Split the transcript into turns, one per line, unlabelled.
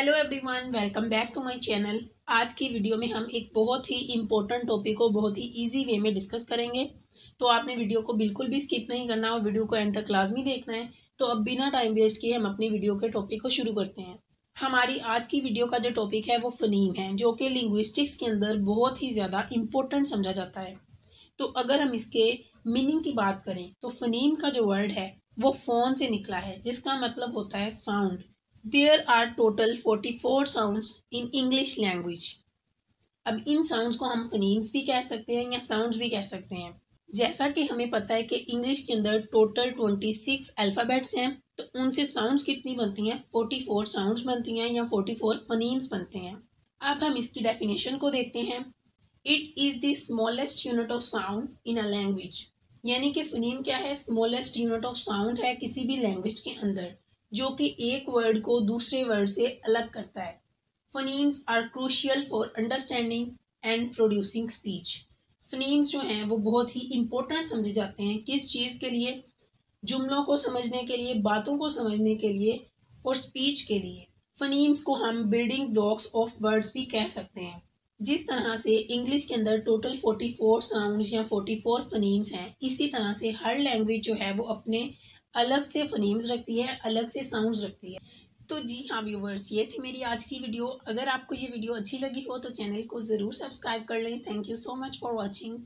Everyone welcome back to my channel आज की video में हम एक बहुत ही इम्पोर्टेंट टॉपिक को बहुत ही इजी वे में डिस्कस करेंगे। तो आपने वीडियो को बिल्कुल भी स्किप नहीं करना और वीडियो को एंड तक लाजमी देखना है। तो अब बिना टाइम वेस्ट किए हम अपनी वीडियो के टॉपिक को शुरू करते हैं। हमारी आज की वीडियो का जो टॉपिक है वो फ़नीम है, जो कि लिंग्विस्टिक्स के अंदर बहुत ही ज़्यादा इम्पोर्टेंट समझा जाता है। तो अगर हम इसके मीनिंग की बात करें तो फ़नीम का जो वर्ड है, वो फ़ोन से निकला है, जिसका मतलब होता है sound there are total forty four sounds in English language अब इन साउंड्स को हम फनीम्स भी कह सकते हैं या साउंड्स भी कह सकते हैं। जैसा कि हमें पता है कि इंग्लिश के अंदर टोटल ट्वेंटी सिक्स अल्फ़ाबेट्स हैं तो उनसे साउंड्स कितनी बनती हैं? फोर्टी फोर साउंड्स बनती हैं या फोर्टी फोर फनीम्स बनते हैं। अब हम इसकी डेफिनेशन को देखते हैं। It is the smallest unit of sound in a language यानी कि फनीम क्या है? स्मॉलेस्ट यूनिट ऑफ़ साउंड है किसी भी लैंग्वेज के अंदर। जो कि एक वर्ड को दूसरे वर्ड से अलग करता है। Phonemes are crucial for understanding and producing speech phonemes जो हैं, वो बहुत ही इम्पोर्टेंट समझे जाते हैं किस चीज़ के लिए? जुमलों को समझने के लिए, बातों को समझने के लिए और स्पीच के लिए। फनीम्स को हम बिल्डिंग ब्लॉक्स ऑफ़ वर्ड्स भी कह सकते हैं। जिस तरह से इंग्लिश के अंदर टोटल फोर्टी फोर साउंड्स या फोर्टी फोर फनीम्स हैं, इसी तरह से हर लैंग्वेज जो है, वो अपने अलग से फनीम्स रखती है, अलग से साउंड्स रखती है। तो जी हाँ व्यूवर्स ये थी मेरी आज की वीडियो अगर आपको ये वीडियो अच्छी लगी हो तो चैनल को ज़रूर सब्सक्राइब कर लें। Thank you so much for watching